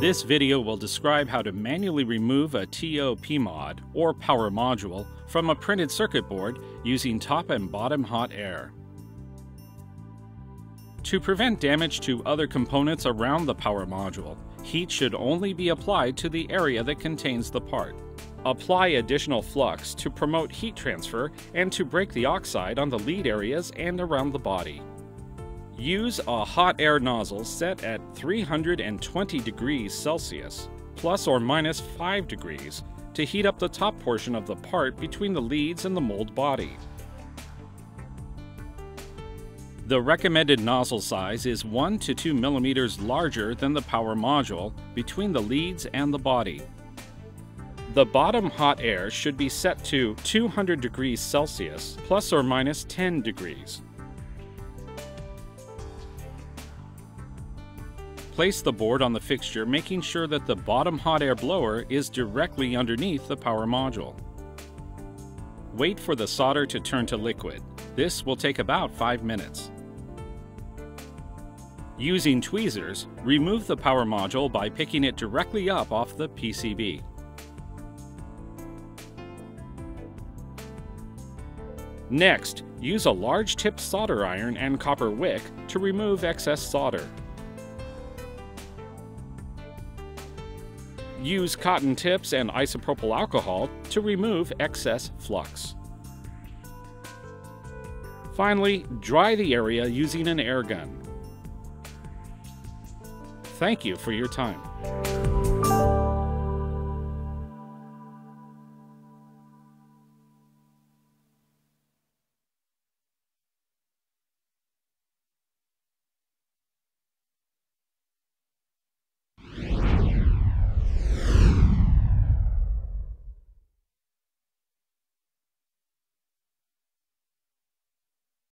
This video will describe how to manually remove a TO-PMOD or power module, from a printed circuit board using top and bottom hot air. To prevent damage to other components around the power module, heat should only be applied to the area that contains the part. Apply additional flux to promote heat transfer and to break the oxide on the lead areas and around the body. Use a hot air nozzle set at 320 degrees Celsius, plus or minus 5 degrees, to heat up the top portion of the part between the leads and the mold body. The recommended nozzle size is 1 to 2 millimeters larger than the power module between the leads and the body. The bottom hot air should be set to 200 degrees Celsius, plus or minus 10 degrees. Place the board on the fixture making sure that the bottom hot air blower is directly underneath the power module. Wait for the solder to turn to liquid. This will take about 5 minutes. Using tweezers, remove the power module by picking it directly up off the PCB. Next, use a large tip solder iron and copper wick to remove excess solder. Use cotton tips and isopropyl alcohol to remove excess flux. Finally, dry the area using an air gun. Thank you for your time.